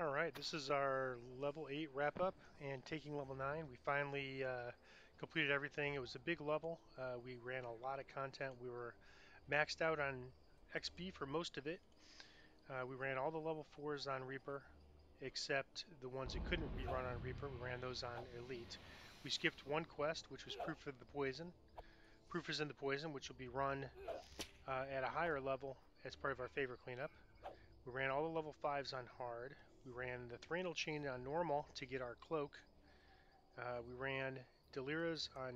Alright, this is our level 8 wrap up and taking level 9. We finally uh, completed everything. It was a big level. Uh, we ran a lot of content. We were maxed out on XP for most of it. Uh, we ran all the level 4s on Reaper except the ones that couldn't be run on Reaper. We ran those on Elite. We skipped one quest, which was Proof of the Poison. Proof is in the Poison, which will be run uh, at a higher level as part of our favor cleanup. We ran all the level 5s on hard. We ran the Threnal chain on normal to get our cloak. Uh, we ran Delera's on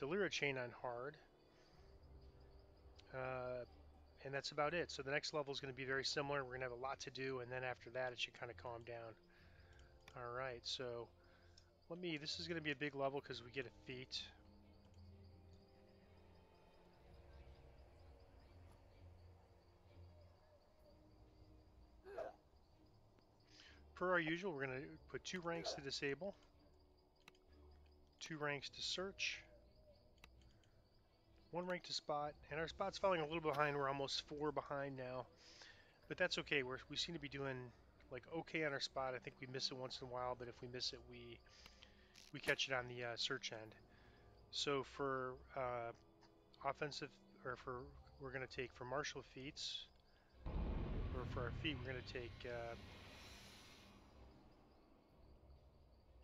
Delira chain on hard. Uh, and that's about it. So the next level is going to be very similar. We're going to have a lot to do, and then after that, it should kind of calm down. All right, so let me. This is going to be a big level because we get a feat. Per our usual, we're going to put two ranks to disable, two ranks to search, one rank to spot, and our spot's falling a little behind. We're almost four behind now, but that's okay. We're, we seem to be doing like okay on our spot. I think we miss it once in a while, but if we miss it, we we catch it on the uh, search end. So for uh, offensive, or for we're going to take for martial feats, or for our feet, we're going to take. Uh,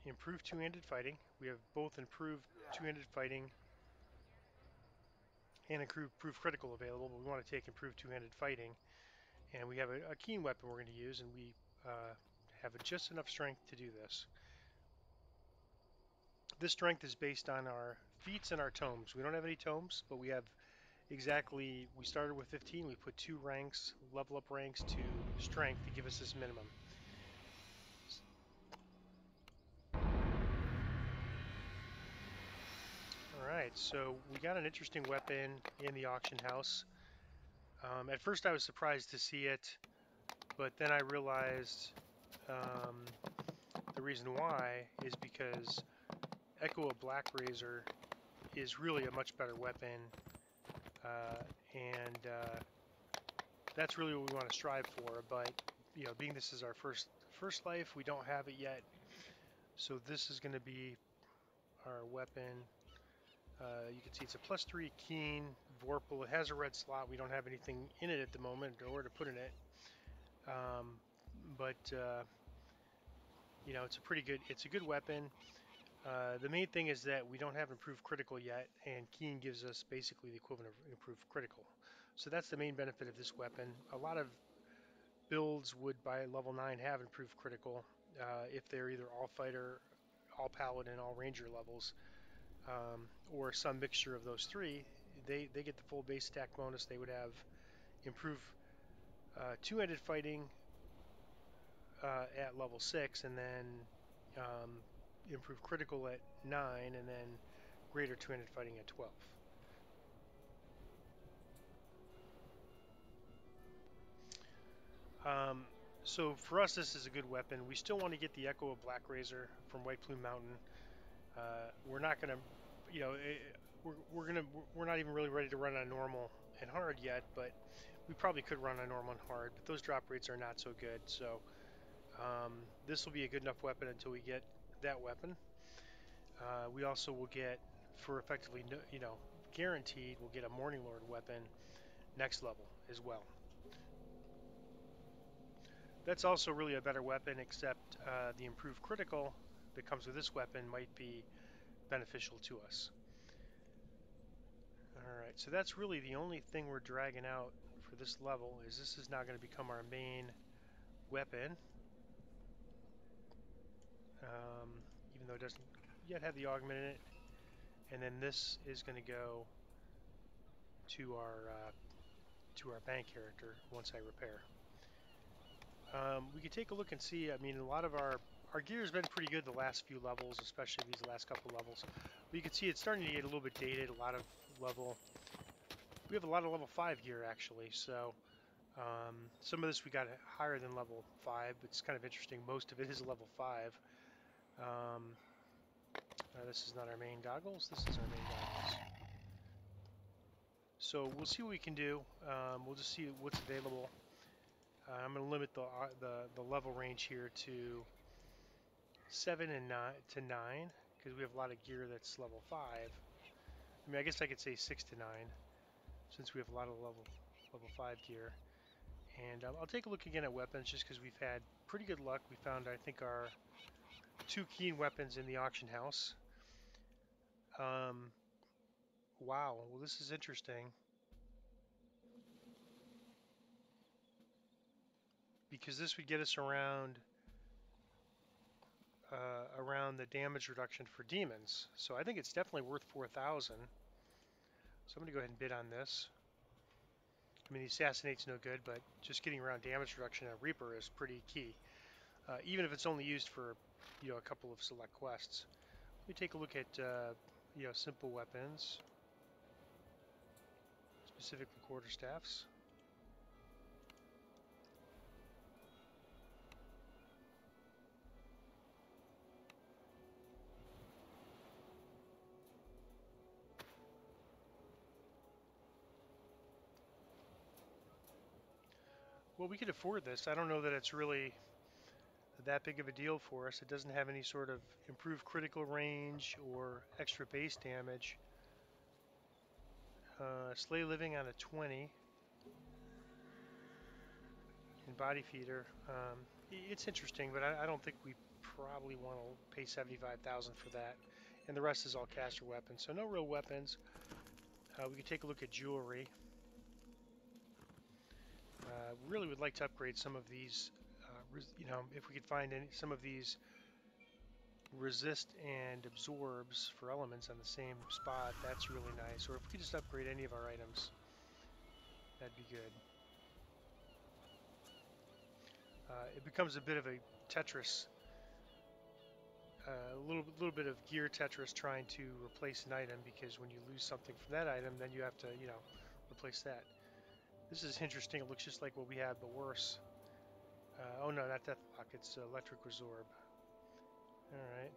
improved two-handed fighting. We have both improved two-handed fighting and improved critical available, but we want to take improved two-handed fighting. And we have a, a, keen weapon we're going to use, and we uh, have just enough strength to do this. This strength is based on our feats and our tomes. We don't have any tomes, but we have exactly, we started with 15, we put two ranks, level up ranks to strength to give us this minimum. Alright, so we got an interesting weapon in the auction house. Um, at first I was surprised to see it, but then I realized um, the reason why is because Echo of Black Razor is really a much better weapon, uh, and uh, that's really what we want to strive for, but you know, being this is our first first life, we don't have it yet, so this is going to be our weapon. Uh, you can see it's a plus three keen Vorpal. It has a red slot. We don't have anything in it at the moment or to put in it. Um, but uh, you know, it's a pretty good. It's a good weapon. Uh, the main thing is that we don't have improved critical yet, and Keen gives us basically the equivalent of improved critical. So that's the main benefit of this weapon. A lot of builds would by level 9 have improved critical uh, if they're either all fighter, all paladin, all ranger levels um, or some mixture of those three, they, they get the full base stack bonus. They would have improved uh, two-handed fighting uh, at level 6, and then um, improve critical at 9, and then greater two-handed fighting at 12. Um, so for us, this is a good weapon. We still want to get the Echo of Blackrazor from White Plume Mountain. Uh, we're not going to, you know, eh, we're, we're gonna we're not even really ready to run on normal and hard yet, but we probably could run on normal and hard. But those drop rates are not so good, so um, this will be a good enough weapon until we get that weapon. Uh, we also will get, for effectively, you know, guaranteed, we'll get a Morninglord weapon next level as well. That's also really a better weapon, except uh, the improved critical that comes with this weapon might be beneficial to us. Alright, so that's really the only thing we're dragging out for this level, is this is now going to become our main weapon. Um, even though it doesn't yet have the augment in it. And then this is going to go to our uh, to our bank character once I repair. Um, we could take a look and see, I mean, a lot of our our gear has been pretty good the last few levels, especially these last couple levels. But you can see it's starting to get a little bit dated, a lot of level... We have a lot of level 5 gear, actually, so... Um, some of this we got higher than level 5, but it's kind of interesting. Most of it is level 5. Um, uh, this is not our main goggles, this is our main goggles. So we'll see what we can do. Um, we'll just see what's available. Uh, I'm going to limit the, uh, the the level range here to seven and nine to nine because we have a lot of gear that's level five. I mean, I guess I could say six to nine since we have a lot of level level five gear. And um, I'll take a look again at weapons just because we've had pretty good luck. We found, I think, our two keen weapons in the auction house. Um, wow, well this is interesting. Because this would get us around uh, around the damage reduction for demons. So I think it's definitely worth 4,000. So I'm going to go ahead and bid on this. I mean, the Assassinate's no good, but just getting around damage reduction at Reaper is pretty key. Uh, even if it's only used for, you know, a couple of select quests. Let me take a look at, uh, you know, simple weapons. Specifically quarterstaffs. Well, we could afford this. I don't know that it's really that big of a deal for us. It doesn't have any sort of improved critical range or extra base damage. Uh, slay living on a 20 and body feeder. Um, it's interesting, but I, I, don't think we probably want to pay 75,000 for that. And the rest is all caster weapons, so no real weapons. Uh, we could take a look at jewelry. Uh, really would like to upgrade some of these, uh, you know, if we could find any, some of these resist and absorbs for elements on the same spot, that's really nice. Or if we could just upgrade any of our items, that'd be good. Uh, it becomes a bit of a Tetris, uh, a little, little bit of gear Tetris trying to replace an item because when you lose something from that item, then you have to, you know, replace that. This is interesting. It looks just like what we had, but worse. Uh, oh no, not Deathblock. It's Electric Resorb. Alright.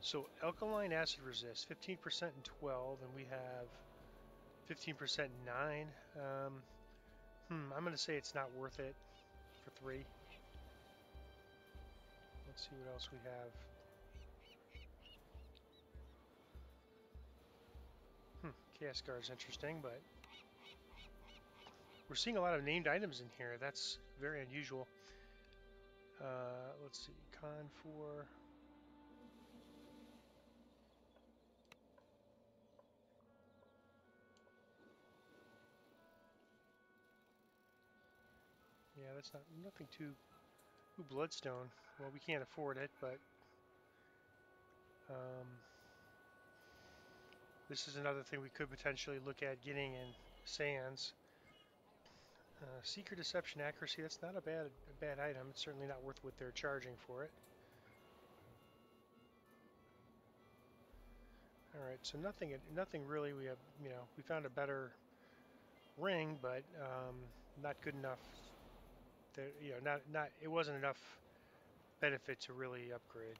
So alkaline acid resist, 15% and 12, and we have 15% and 9. Um, hmm, I'm going to say it's not worth it for 3. Let's see what else we have. Chaos is interesting, but we're seeing a lot of named items in here. That's very unusual. Uh, let's see, Con 4. Yeah, that's not nothing too. Ooh, Bloodstone. Well, we can't afford it, but um, this is another thing we could potentially look at getting in Sands. Uh, Seeker Deception Accuracy, that's not a bad, a bad item. It's certainly not worth what they're charging for it. Alright, so nothing nothing really, we have, you know, we found a better ring, but um, not good enough, to, you know, not, not, it wasn't enough benefit to really upgrade.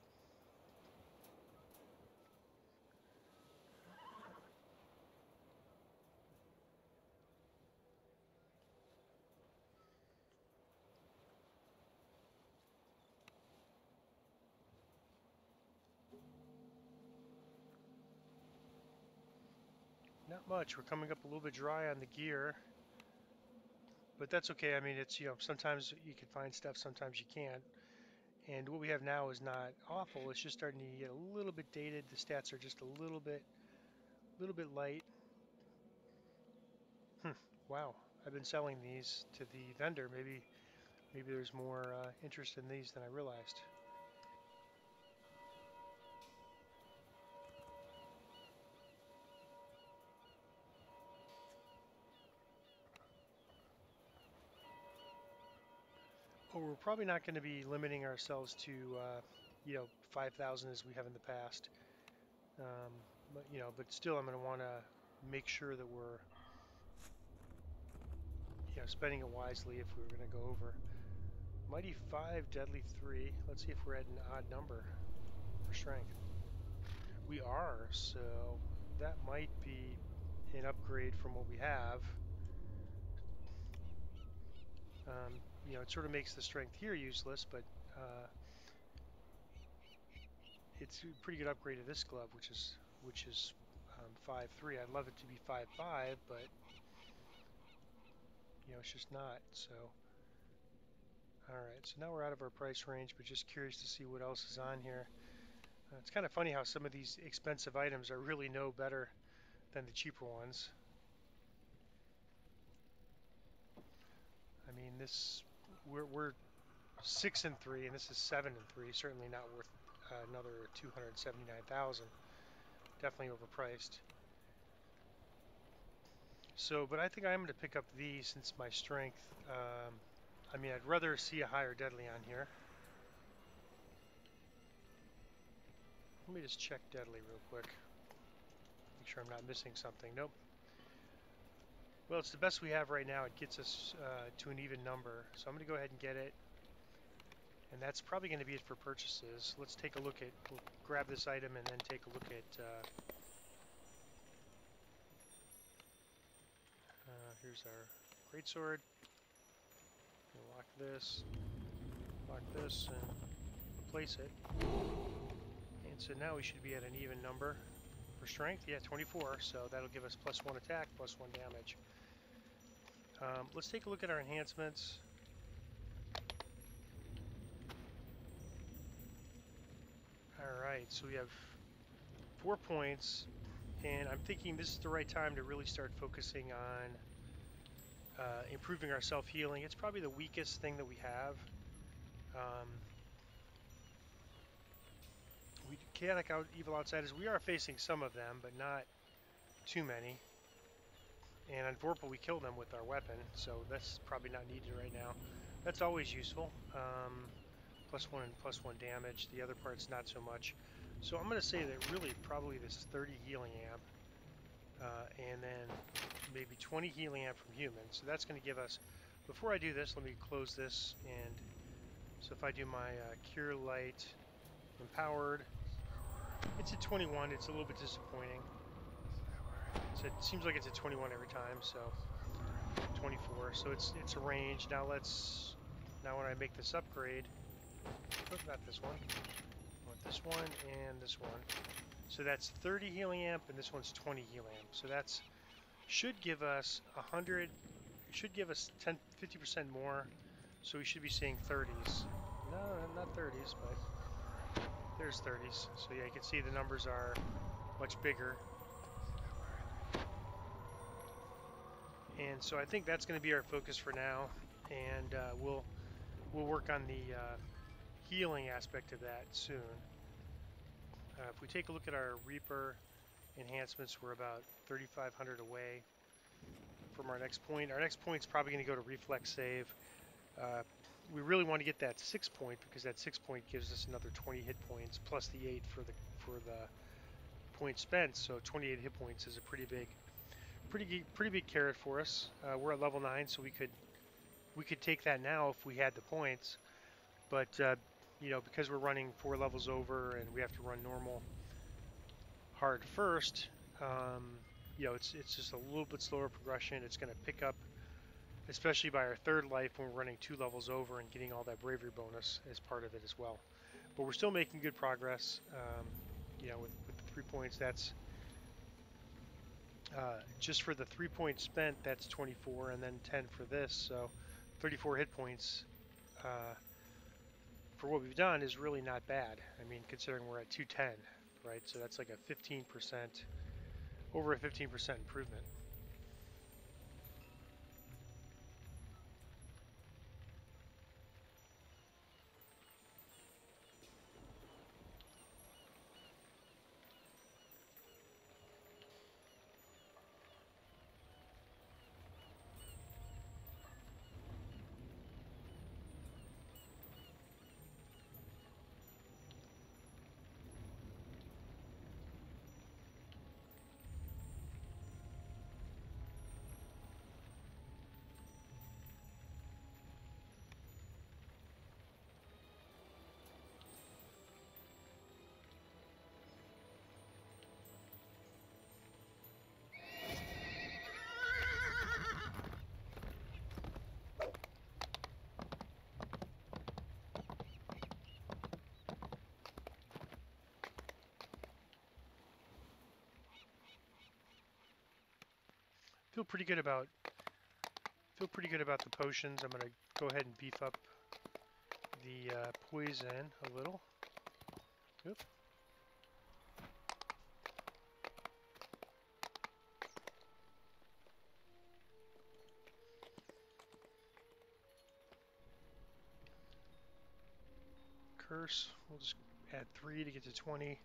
Not much. We're coming up a little bit dry on the gear. But that's okay. I mean, it's, you know, sometimes you can find stuff, sometimes you can't. And what we have now is not awful. It's just starting to get a little bit dated. The stats are just a little bit, a little bit light. Hmm. Wow. I've been selling these to the vendor. Maybe, maybe there's more uh, interest in these than I realized. We're probably not going to be limiting ourselves to, uh, you know, 5,000 as we have in the past. Um, but, you know, but still I'm going to want to make sure that we're, you know, spending it wisely if we are going to go over. Mighty 5, Deadly 3. Let's see if we're at an odd number for strength. We are, so that might be an upgrade from what we have. Um, you know, it sort of makes the strength here useless, but uh, it's a pretty good upgrade of this glove, which is which is um, five three. I'd love it to be five five, but you know, it's just not. So, all right. So now we're out of our price range, but just curious to see what else is on here. Uh, it's kind of funny how some of these expensive items are really no better than the cheaper ones. I mean, this we're, we're six and three, and this is seven and three. Certainly not worth uh, another 279,000. Definitely overpriced. So, but I think I'm going to pick up these since my strength. Um, I mean, I'd rather see a higher deadly on here. Let me just check deadly real quick. Make sure I'm not missing something. Nope. Well, it's the best we have right now. It gets us uh, to an even number. So I'm going to go ahead and get it. And that's probably going to be it for purchases. Let's take a look at, we'll grab this item and then take a look at, uh, uh, here's our greatsword. Lock this, lock this, and replace it. And so now we should be at an even number for strength. Yeah, 24, so that'll give us plus one attack, plus one damage. Um, let's take a look at our enhancements. Alright, so we have four points, and I'm thinking this is the right time to really start focusing on uh, improving our self-healing. It's probably the weakest thing that we have. Um, we chaotic out evil outsiders. We are facing some of them, but not too many. And on Vorpal, we kill them with our weapon, so that's probably not needed right now. That's always useful. Um, plus one and plus one damage. The other part's not so much. So I'm going to say that really probably this 30 healing amp, uh, and then maybe 20 healing amp from humans. So that's going to give us, before I do this, let me close this, and so if I do my uh, Cure Light Empowered, it's a 21, it's a little bit disappointing. So it seems like it's a 21 every time, so 24, so it's it's a range. Now let's, now when I make this upgrade, Oh, not this one. I want this one and this one. So that's 30 healing amp, and this one's 20 healing amp. So that's should give us 100, should give us 10, 50% more. So we should be seeing 30s. No, not 30s, but there's 30s. So yeah, you can see the numbers are much bigger. And so I think that's going to be our focus for now, and uh, we'll we'll work on the uh, healing aspect of that soon. Uh, if we take a look at our Reaper enhancements, we're about 3,500 away from our next point. Our next point is probably going to go to Reflex Save. We really want to get that six point because that six point gives us another 20 hit points plus the eight for the for the point spent. So 28 hit points is a pretty big, pretty pretty big carrot for us. Uh, we're at level nine, so we could we could take that now if we had the points. But uh, you know, because we're running four levels over and we have to run normal hard first, um, you know, it's, it's just a little bit slower progression. It's going to pick up, especially by our third life when we're running two levels over and getting all that bravery bonus as part of it as well. But we're still making good progress. Um, you know, with, with, the three points, that's uh, just for the three points spent, that's 24, and then 10 for this, so 34 hit points. Uh, for what we've done is really not bad. I mean, considering we're at 210, right? So that's like a 15%, over a 15% improvement. Feel pretty good about feel pretty good about the potions. I'm gonna go ahead and beef up the uh, poison a little. Oop. Curse, we'll just add 3 to get to 20.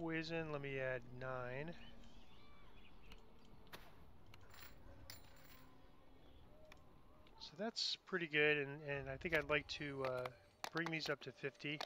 Poison, let me add nine. So that's pretty good, and, and I think I'd like to uh, bring these up to 50.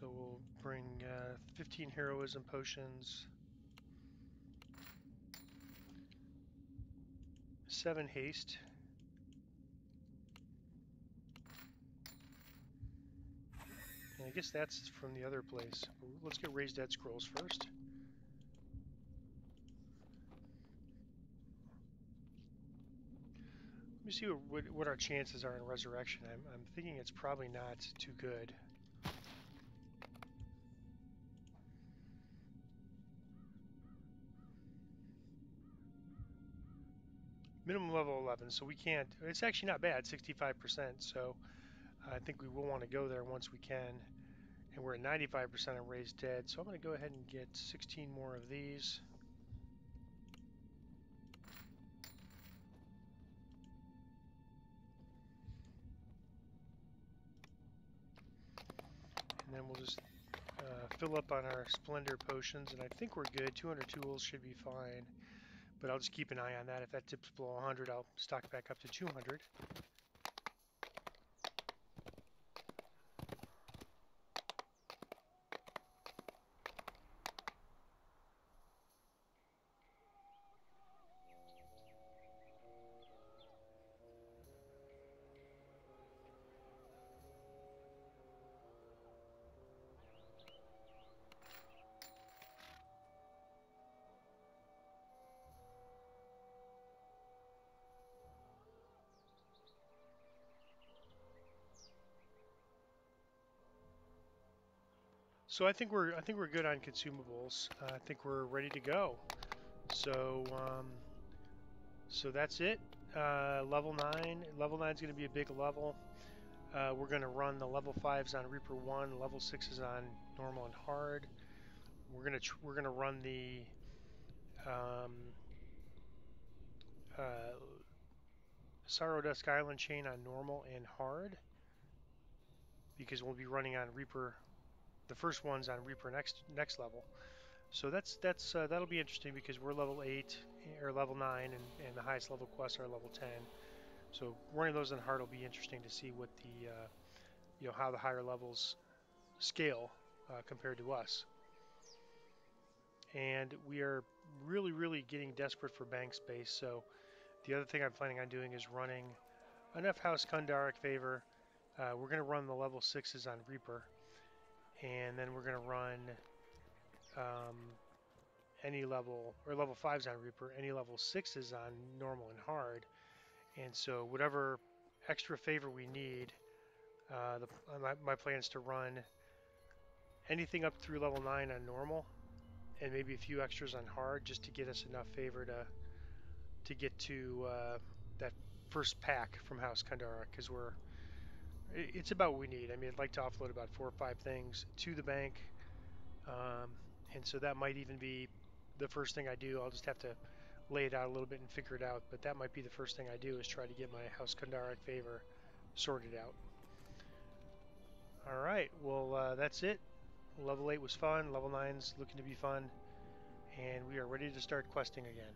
So we'll bring uh, 15 heroism potions, 7 haste, and I guess that's from the other place. Let's get raised dead scrolls first. Let me see what, what, our chances are in resurrection. I'm, I'm thinking it's probably not too good. Minimum level 11, so we can't, it's actually not bad, 65%, so I think we will want to go there once we can. And we're at 95% on raised dead, so I'm going to go ahead and get 16 more of these. And then we'll just uh, fill up on our Splendor potions, and I think we're good. 200 tools should be fine. But I'll just keep an eye on that. If that dips below 100, I'll stock back up to 200. So I think we're I think we're good on consumables. Uh, I think we're ready to go. So um, so that's it. Uh, level nine. Level nine is going to be a big level. Uh, we're going to run the level fives on Reaper one. Level sixes on normal and hard. We're gonna we're gonna run the um, uh, Sorrowdusk Island chain on normal and hard because we'll be running on Reaper the first one's on Reaper next next level. So that's that's uh, that'll be interesting because we're level eight or level nine, and, and the highest level quests are level ten. So running those in hard will be interesting to see what the uh, you know how the higher levels scale uh, compared to us. And we are really really getting desperate for bank space. So the other thing I'm planning on doing is running enough House Kundarak favor. Uh, we're going to run the level sixes on Reaper and then we're going to run um, any level, or level 5s on Reaper, any level 6s on normal and hard. And so whatever extra favor we need, uh, the, uh, my, my plan is to run anything up through level 9 on normal, and maybe a few extras on hard, just to get us enough favor to to get to uh, that first pack from House Kundarak, because we're it's about what we need. I mean, I'd like to offload about four or five things to the bank, um, and so that might even be the first thing I do. I'll just have to lay it out a little bit and figure it out, but that might be the first thing I do is try to get my House Kundarak favor sorted out. All right, well, uh, that's it. Level 8 was fun, level 9's looking to be fun, and we are ready to start questing again.